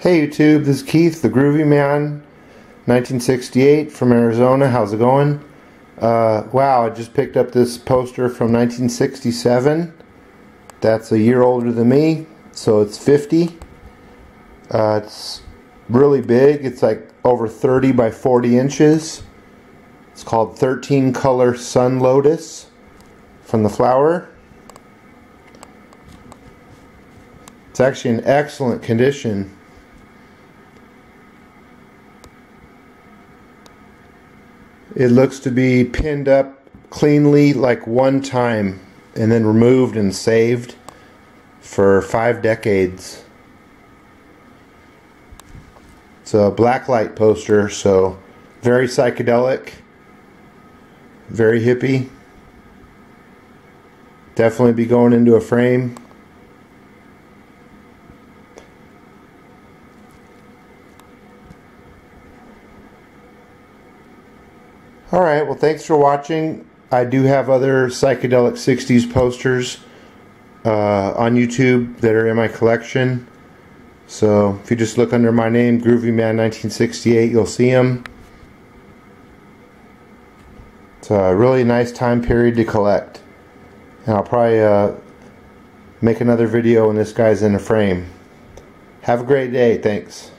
Hey YouTube, this is Keith, the Groovy Man, 1968 from Arizona. How's it going? Uh, wow, I just picked up this poster from 1967. That's a year older than me, so it's 50. Uh, it's really big. It's like over 30 by 40 inches. It's called 13 Color Sun Lotus from the flower. It's actually in excellent condition. It looks to be pinned up cleanly like one time and then removed and saved for five decades. It's a blacklight poster, so very psychedelic, very hippie. Definitely be going into a frame. Alright, well thanks for watching. I do have other psychedelic 60s posters uh, on YouTube that are in my collection. So if you just look under my name, Groovy Man 1968, you'll see them. It's a really nice time period to collect. And I'll probably uh, make another video when this guy's in a frame. Have a great day. Thanks.